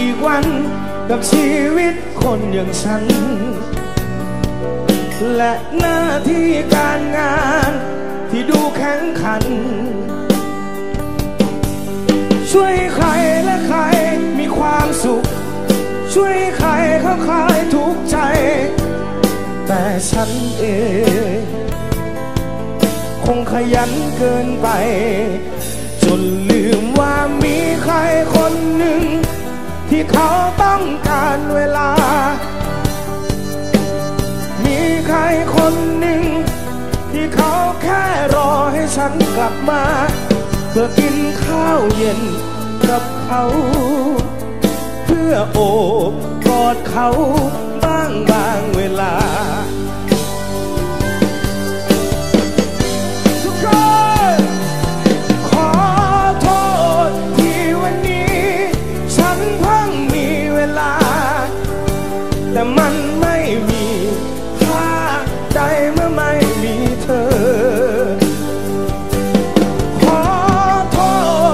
อีกวัน กับชีวิตคนอย่างฉัน และหน้าที่การงานที่ดูแข็งขัน ช่วยใครและใครมีความสุข ช่วยใครเขาคลายทุกข์ใจ แต่ฉันเองคงขยันเกินไป จนลืมว่ามีใครคน ที่เขาต้องการเวลา มีใครคนหนึ่ง ที่เขาแค่รอให้ฉันกลับมา เพื่อกินข้าวเย็นกับเขา เพื่อโอบกอดเขาบ้างบางเวลา แต่มันไม่มีค่าใดเมื่อไม่มีเธอ ขอโท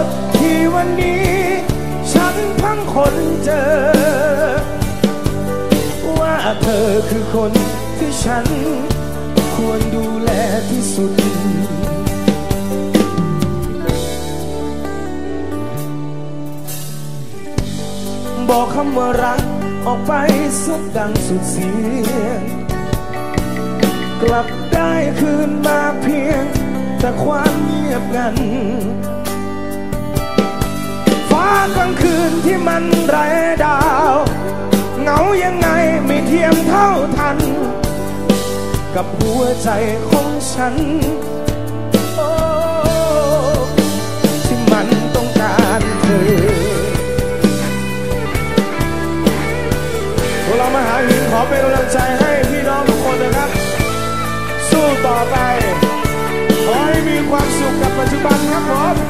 ษที่วันนี้ ฉันเพังคนเจอ ว่าเธอคือคนที่ฉัน ควรดูแลที่สุดบอกคำว่ารัก ออกไปสุดดังสุดเสียง กลับได้คืนมาเพียง แต่ความเงียบงัน ฟ้ากลางคืนที่มันไร้ดาว เหงายังไงไม่เทียมเท่าทัน กับหัวใจของฉันที่มันต้องการเธอ ขอเป็นกำลังใจให้พี่น้องทุกคนนะครับ สู้ต่อไป ขอให้มีความสุขกับปัจจุบันครับผม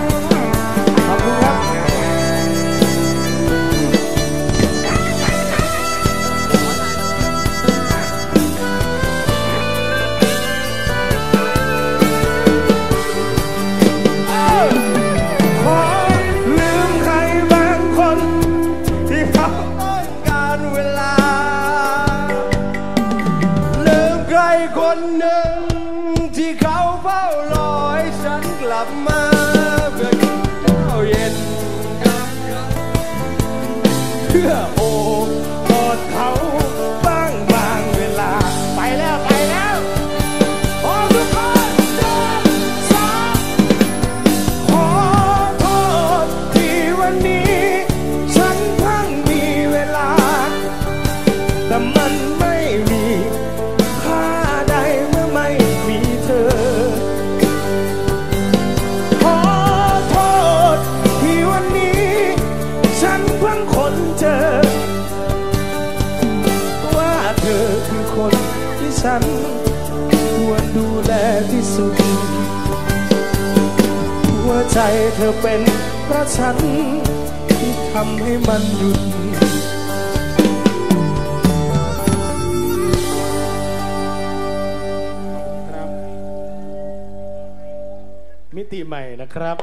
คนหนึ่ง ที่เขาเฝ้ารอให้ฉันกลับมาเพื่อกินข้าวเย็นกับเขาเพื่อโอ ฉัน ควรดูแลที่สุด หัวใจเธอเป็นเพราะฉัน ที่ทำให้มันหยุดมิติใหม่นะครับ